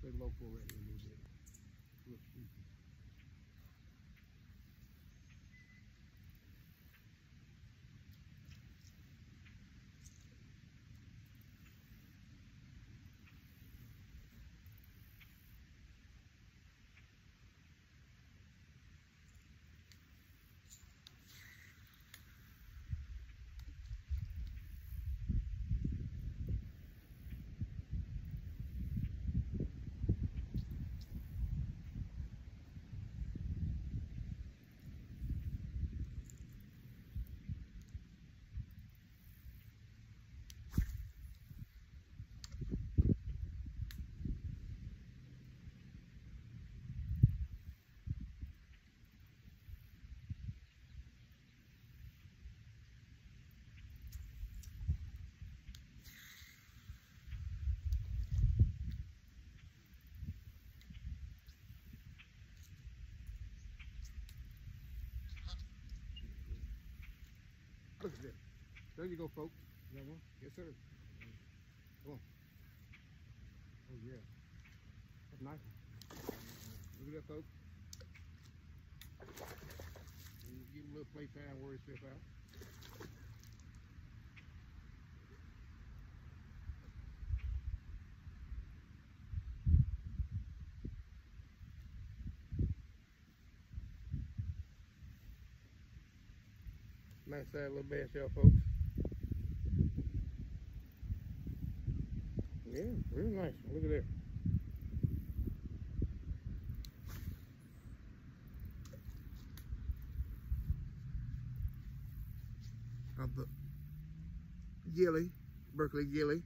say local already a Look at that. There you go, folks. You got one? Yes, sir. Come on. Oh, yeah. That's nice. Look at that, folks. And Give a little playtime, worry himself out. Nice sad little bass shell, folks. Yeah, real nice. Look at that. Uh, of the gilly, Berkley gilly.